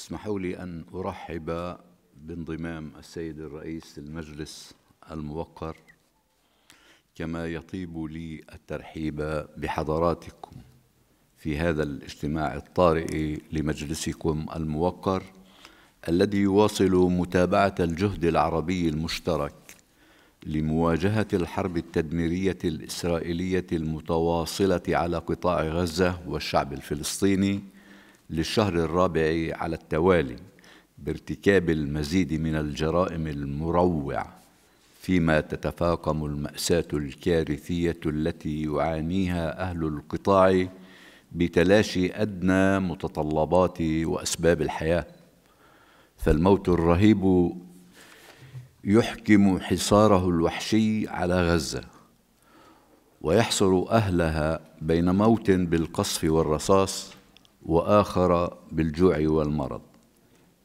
اسمحوا لي أن أرحب بانضمام السيد الرئيس المجلس الموقر كما يطيب لي الترحيب بحضراتكم في هذا الاجتماع الطارئ لمجلسكم الموقر الذي يواصل متابعة الجهد العربي المشترك لمواجهة الحرب التدميرية الإسرائيلية المتواصلة على قطاع غزة والشعب الفلسطيني للشهر الرابع على التوالي بارتكاب المزيد من الجرائم المروعة فيما تتفاقم المأساة الكارثية التي يعانيها أهل القطاع بتلاشي أدنى متطلبات وأسباب الحياة. فالموت الرهيب يحكم حصاره الوحشي على غزة ويحصر أهلها بين موت بالقصف والرصاص وآخر بالجوع والمرض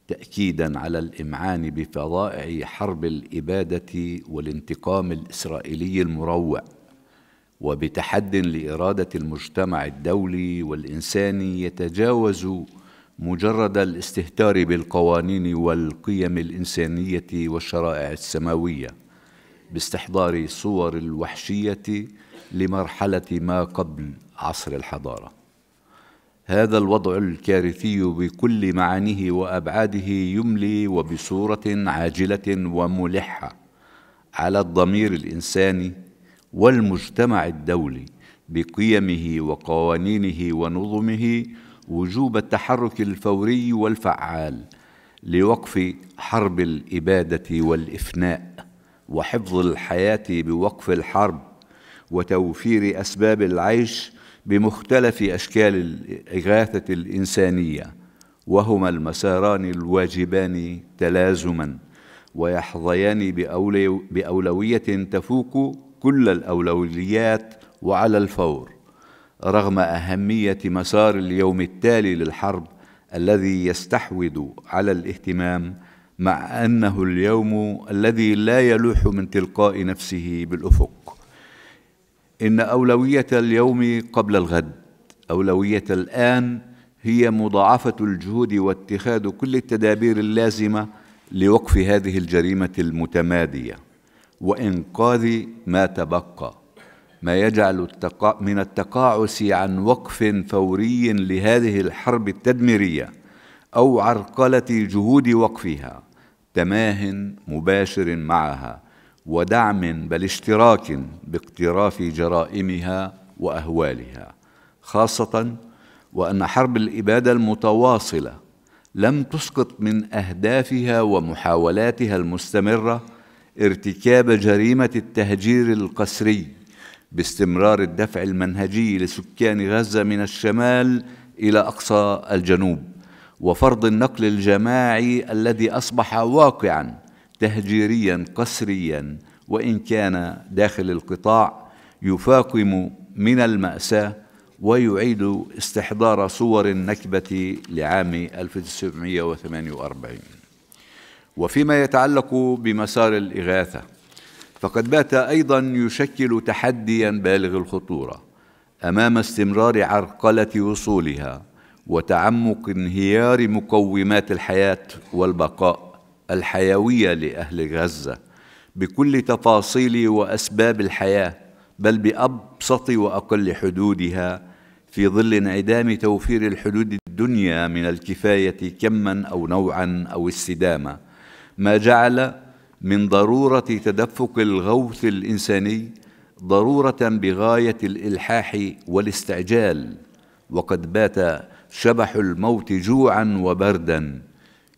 تأكيدا على الإمعان بفظائع حرب الإبادة والانتقام الإسرائيلي المروع وبتحد لإرادة المجتمع الدولي والإنساني يتجاوز مجرد الاستهتار بالقوانين والقيم الإنسانية والشرائع السماوية باستحضار صور الوحشية لمرحلة ما قبل عصر الحضارة. هذا الوضع الكارثي بكل معانيه وأبعاده يملي وبصورة عاجلة وملحة على الضمير الإنساني والمجتمع الدولي بقيمه وقوانينه ونظمه وجوب التحرك الفوري والفعال لوقف حرب الإبادة والإفناء وحفظ الحياة بوقف الحرب وتوفير أسباب العيش بمختلف أشكال الإغاثة الإنسانية وهما المساران الواجبان تلازما ويحظيان بأولوية تفوق كل الأولويات وعلى الفور رغم أهمية مسار اليوم التالي للحرب الذي يستحوذ على الاهتمام مع أنه اليوم الذي لا يلوح من تلقاء نفسه بالأفق. إن أولوية اليوم قبل الغد أولوية الآن هي مضاعفة الجهود واتخاذ كل التدابير اللازمة لوقف هذه الجريمة المتمادية وإنقاذ ما تبقى ما يجعل من التقاعس عن وقف فوري لهذه الحرب التدميرية أو عرقلة جهود وقفها تماه مباشر معها. ودعم بل اشتراك باقتراف جرائمها وأهوالها خاصة وأن حرب الإبادة المتواصلة لم تسقط من أهدافها ومحاولاتها المستمرة ارتكاب جريمة التهجير القسري باستمرار الدفع المنهجي لسكان غزة من الشمال إلى أقصى الجنوب وفرض النقل الجماعي الذي أصبح واقعا تهجيريا قسريا وإن كان داخل القطاع يفاقم من المأساة ويعيد استحضار صور النكبة لعام 1948 وفيما يتعلق بمسار الإغاثة فقد بات أيضا يشكل تحديا بالغ الخطورة أمام استمرار عرقلة وصولها وتعمق انهيار مقومات الحياة والبقاء. الحيوية لأهل غزة بكل تفاصيل وأسباب الحياة بل بأبسط وأقل حدودها في ظل انعدام توفير الحدود الدنيا من الكفاية كما أو نوعا أو استدامه ما جعل من ضرورة تدفق الغوث الإنساني ضرورة بغاية الإلحاح والاستعجال وقد بات شبح الموت جوعا وبردا.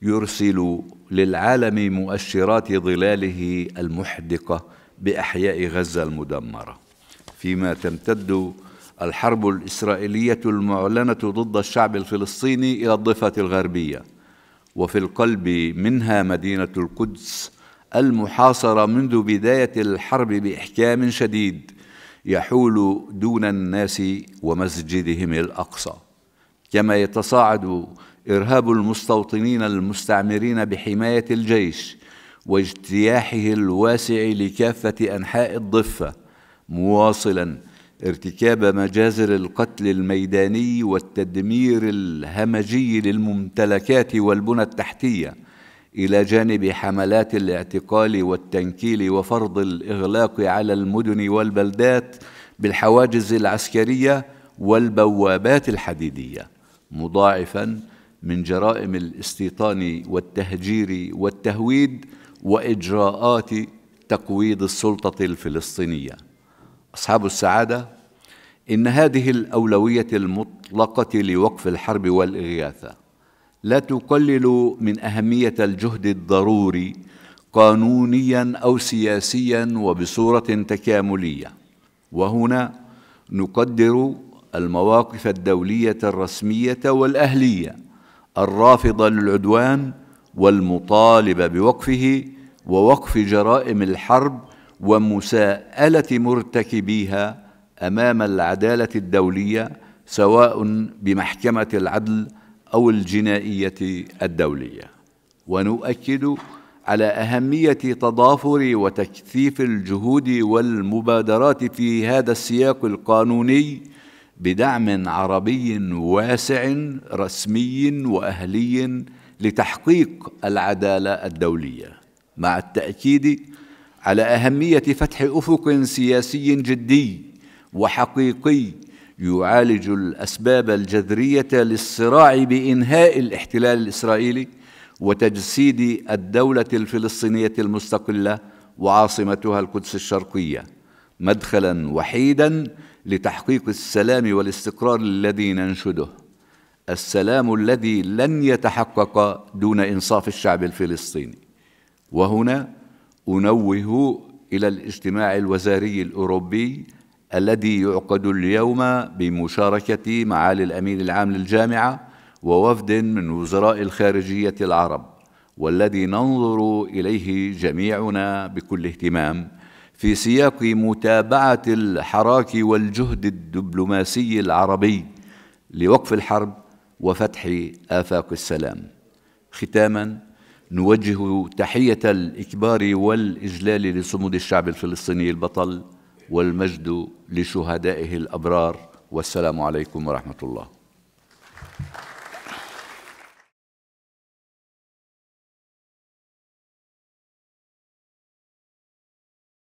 يرسل للعالم مؤشرات ظلاله المحدقة بأحياء غزة المدمرة. فيما تمتد الحرب الإسرائيلية المعلنة ضد الشعب الفلسطيني إلى الضفة الغربية وفي القلب منها مدينة القدس المحاصرة منذ بداية الحرب بإحكام شديد يحول دون الناس ومسجدهم الأقصى. كما يتصاعد إرهاب المستوطنين المستعمرين بحماية الجيش واجتياحه الواسع لكافة أنحاء الضفة مواصلا ارتكاب مجازر القتل الميداني والتدمير الهمجي للممتلكات والبنى التحتية إلى جانب حملات الاعتقال والتنكيل وفرض الإغلاق على المدن والبلدات بالحواجز العسكرية والبوابات الحديدية. مضاعفا من جرائم الاستيطان والتهجير والتهويد وإجراءات تقويض السلطة الفلسطينية. أصحاب السعادة إن هذه الأولوية المطلقة لوقف الحرب والإغاثة لا تقلل من أهمية الجهد الضروري قانونيا أو سياسيا وبصورة تكاملية. وهنا نقدر المواقف الدولية الرسمية والأهلية الرافضة للعدوان والمطالبة بوقفه ووقف جرائم الحرب ومساءلة مرتكبيها أمام العدالة الدولية سواء بمحكمة العدل أو الجنائية الدولية. ونؤكد على أهمية تضافر وتكثيف الجهود والمبادرات في هذا السياق القانوني بدعم عربي واسع رسمي وأهلي لتحقيق العدالة الدولية مع التأكيد على أهمية فتح أفق سياسي جدي وحقيقي يعالج الأسباب الجذرية للصراع بإنهاء الاحتلال الإسرائيلي وتجسيد الدولة الفلسطينية المستقلة وعاصمتها القدس الشرقية. مدخلا وحيدا لتحقيق السلام والاستقرار الذي ننشده. السلام الذي لن يتحقق دون إنصاف الشعب الفلسطيني. وهنا أنوه إلى الاجتماع الوزاري الأوروبي الذي يعقد اليوم بمشاركة معالي الأمين العام للجامعة ووفد من وزراء الخارجية العرب والذي ننظر إليه جميعنا بكل اهتمام في سياق متابعة الحراك والجهد الدبلوماسي العربي لوقف الحرب وفتح آفاق السلام. ختاما نوجه تحية الإكبار والإجلال لصمود الشعب الفلسطيني البطل والمجد لشهدائه الأبرار والسلام عليكم ورحمة الله.